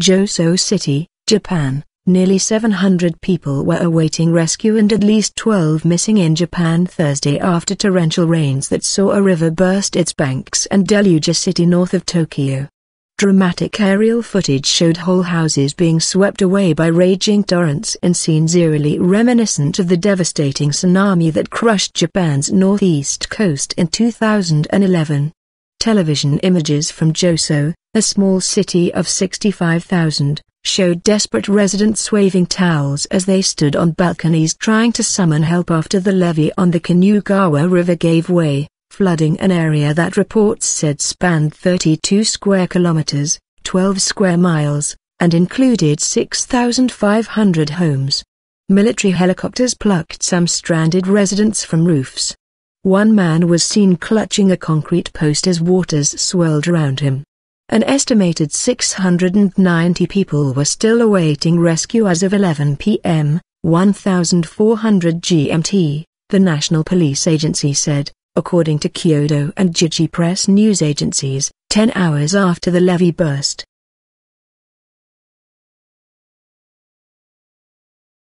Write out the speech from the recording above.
Joso City, Japan. Nearly 700 people were awaiting rescue and at least 12 missing in Japan Thursday after torrential rains that saw a river burst its banks and deluge a city north of Tokyo. Dramatic aerial footage showed whole houses being swept away by raging torrents in scenes eerily reminiscent of the devastating tsunami that crushed Japan's northeast coast in 2011. Television images from Joso, a small city of 65,000, showed desperate residents waving towels as they stood on balconies trying to summon help after the levee on the Kinugawa River gave way, flooding an area that reports said spanned 32 square kilometers, 12 square miles, and included 6,500 homes. Military helicopters plucked some stranded residents from roofs. One man was seen clutching a concrete post as waters swirled around him. An estimated 690 people were still awaiting rescue as of 11 p.m., 1400 GMT, the National Police Agency said, according to Kyodo and Jiji Press news agencies, 10 hours after the levee burst.